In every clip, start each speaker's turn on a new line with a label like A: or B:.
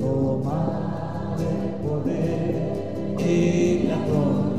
A: toma de poder en la cruz.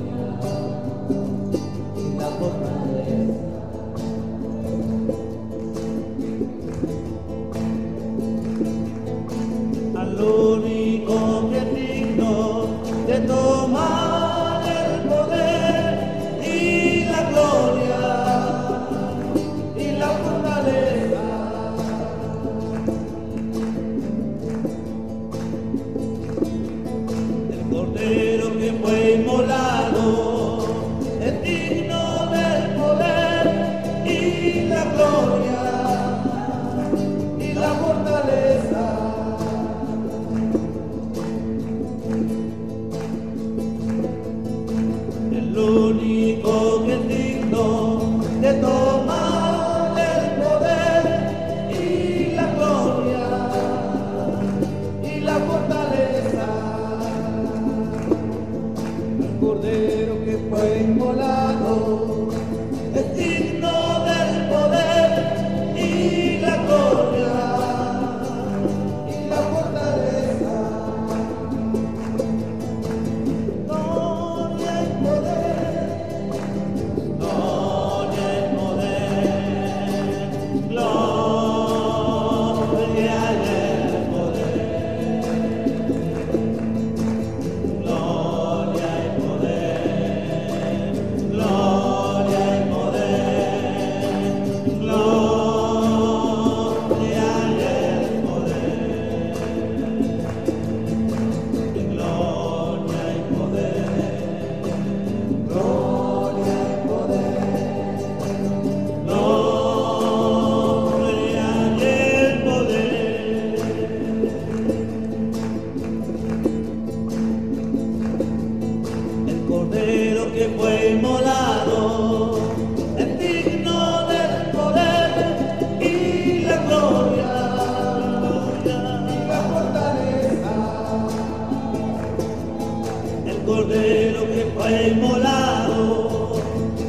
A: El cordero que fue inmolado,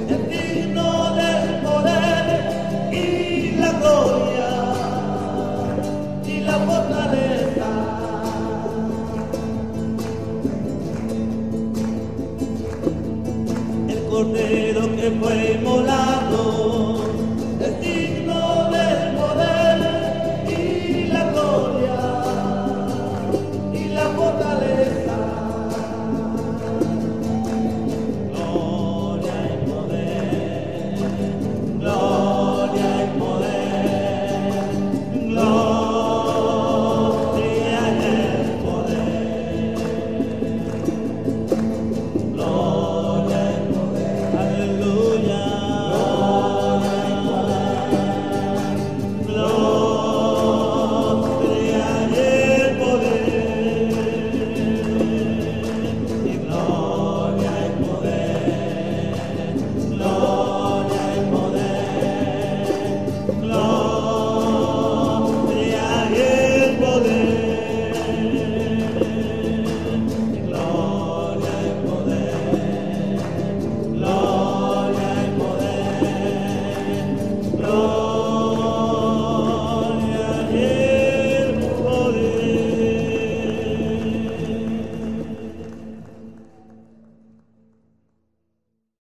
A: el digno del poder y la gloria y la fortaleza. El cordero que fue inmolado, el digno 路亚